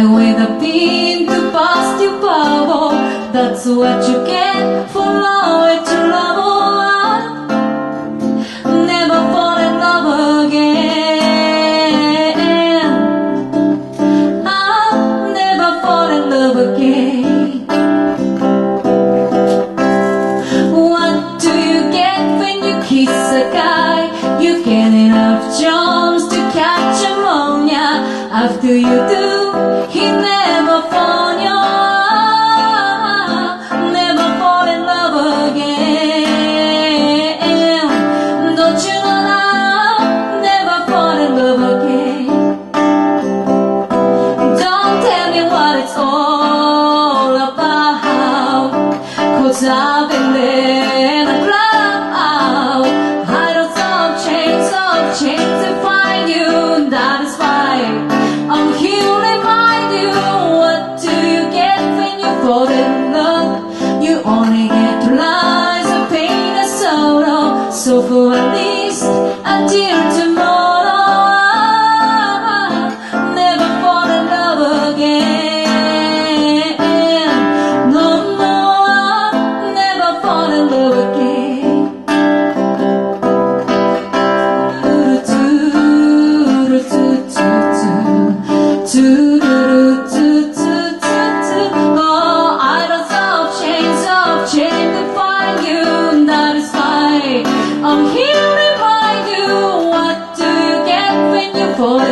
with a pin to bust your bubble. That's what you get for knowing to love. Never fall in love again. I'll never fall in love again. What do you get when you kiss a guy? You get enough charms to catch pneumonia. After you do, Cause I've been there in the chains of chains to find you. That is I'm here to remind you. What do you get when you fall in love? You only get lies pain and sorrow. So for at least until when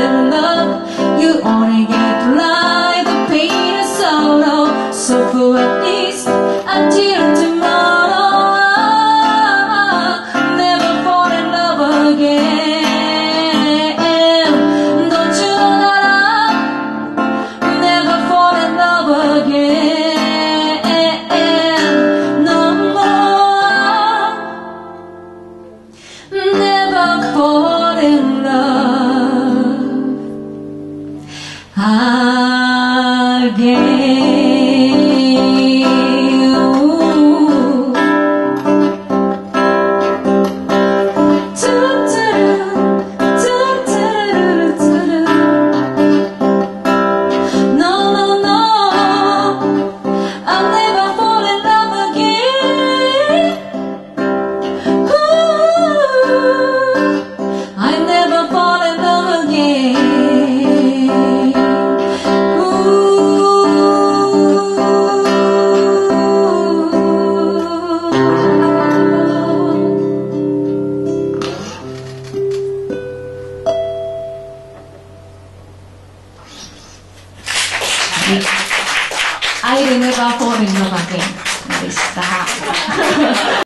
again. I'll never fall in love again でした。